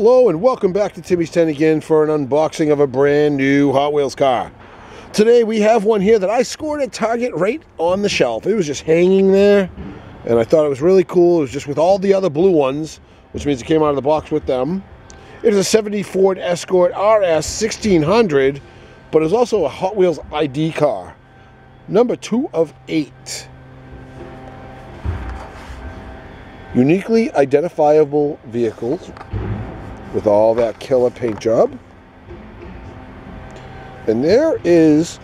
Hello and welcome back to Timmy's 10 again for an unboxing of a brand new Hot Wheels car. Today we have one here that I scored at Target right on the shelf. It was just hanging there and I thought it was really cool. It was just with all the other blue ones, which means it came out of the box with them. It is a 70 Ford Escort RS 1600, but it's also a Hot Wheels ID car. Number two of eight. Uniquely identifiable vehicles with all that killer paint job. And there is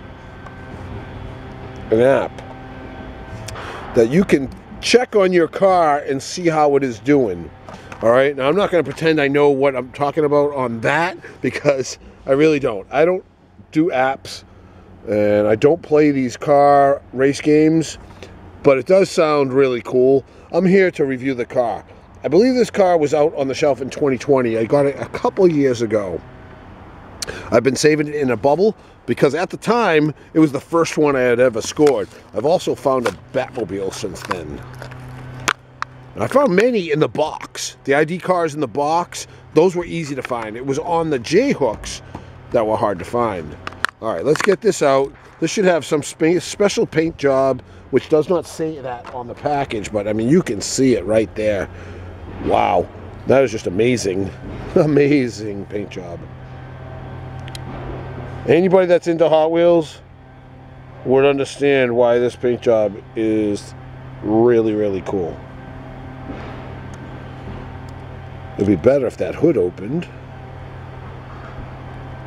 an app that you can check on your car and see how it is doing. All right, now I'm not going to pretend I know what I'm talking about on that because I really don't. I don't do apps and I don't play these car race games, but it does sound really cool. I'm here to review the car. I believe this car was out on the shelf in 2020. I got it a couple years ago. I've been saving it in a bubble because at the time it was the first one I had ever scored. I've also found a Batmobile since then. And I found many in the box. The ID cars in the box, those were easy to find. It was on the J hooks that were hard to find. All right, let's get this out. This should have some special paint job which does not say that on the package, but I mean, you can see it right there. Wow, that is just amazing. amazing paint job. Anybody that's into Hot Wheels would understand why this paint job is really, really cool. It'd be better if that hood opened.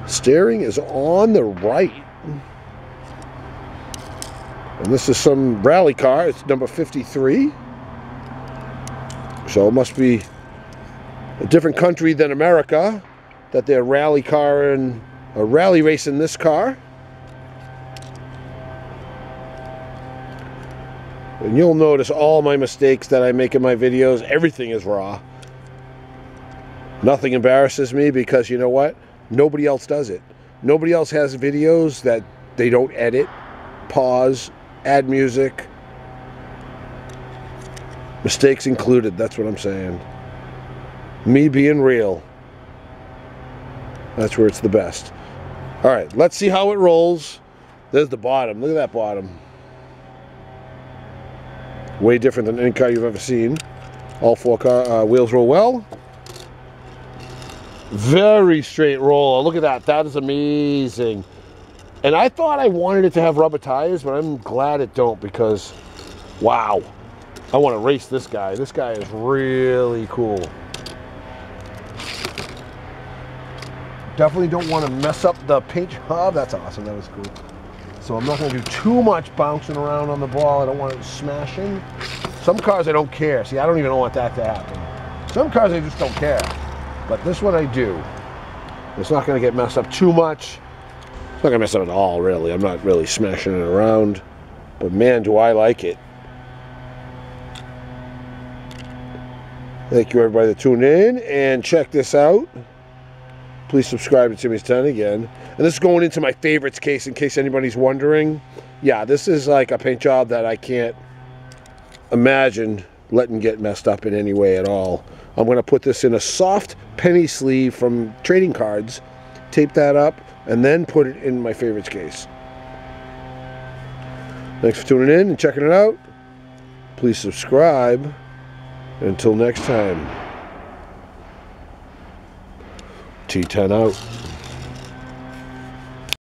Steering is on the right. And this is some rally car. It's number 53. So it must be a different country than America that they're rally car and a rally race in this car. And you'll notice all my mistakes that I make in my videos. Everything is raw. Nothing embarrasses me because you know what? Nobody else does it. Nobody else has videos that they don't edit, pause, add music. Mistakes included, that's what I'm saying. Me being real. That's where it's the best. All right, let's see how it rolls. There's the bottom. Look at that bottom. Way different than any car you've ever seen. All four car uh, wheels roll well. Very straight roll. Look at that. That is amazing. And I thought I wanted it to have rubber tires, but I'm glad it don't because, wow. I want to race this guy. This guy is really cool. Definitely don't want to mess up the paint job. That's awesome. That was cool. So I'm not going to do too much bouncing around on the ball. I don't want it smashing. Some cars I don't care. See, I don't even want that to happen. Some cars I just don't care. But this one I do. It's not going to get messed up too much. It's not going to mess up at all, really. I'm not really smashing it around. But man, do I like it. Thank you, everybody that tuned in. And check this out. Please subscribe to Timmy's 10 again. And this is going into my favorites case in case anybody's wondering. Yeah, this is like a paint job that I can't imagine letting get messed up in any way at all. I'm going to put this in a soft penny sleeve from trading cards, tape that up, and then put it in my favorites case. Thanks for tuning in and checking it out. Please subscribe. Until next time, T10 out.